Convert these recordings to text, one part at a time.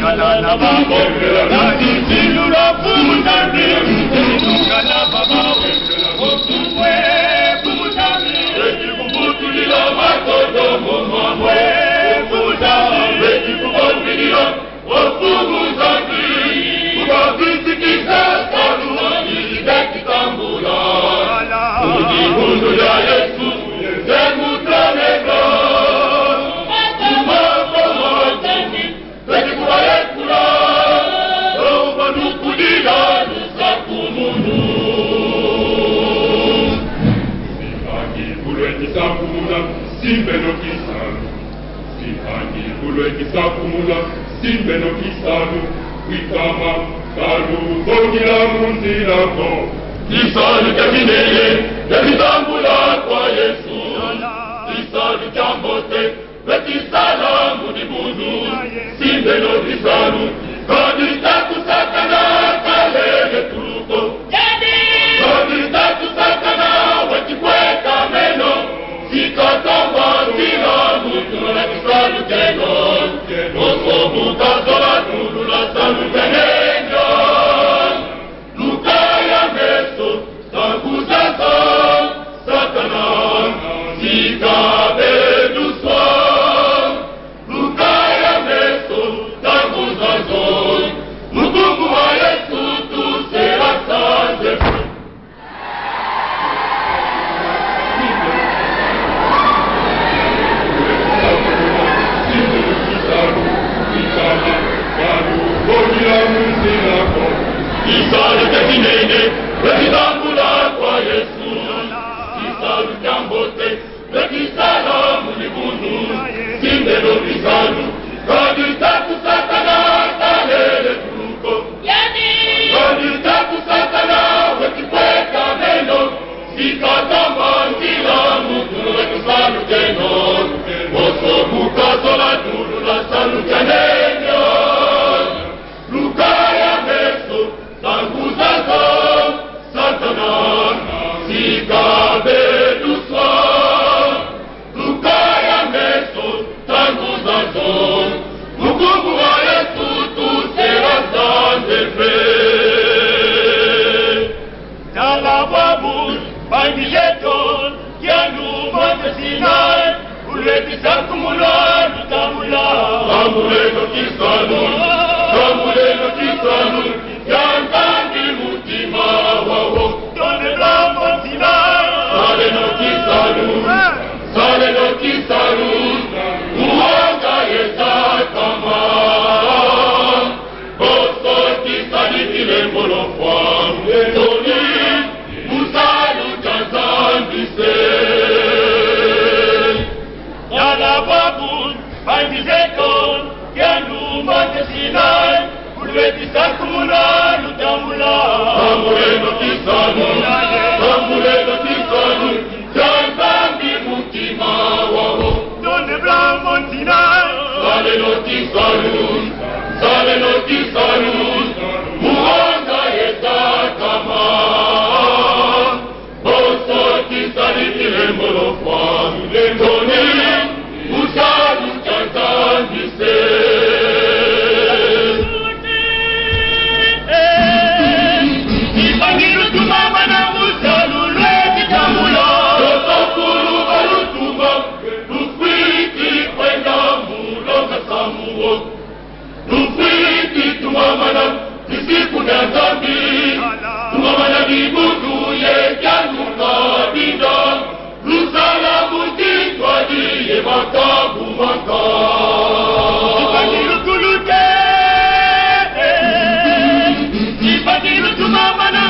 Kalala babo, kalala, silula pumunta, kalala. muda, simbe no kisanu, itama, karu, kogila mundira ko. Kisanu kabineye, President! Santo Mama, no.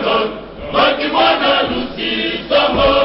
Manon, Manon, Manon, Manon,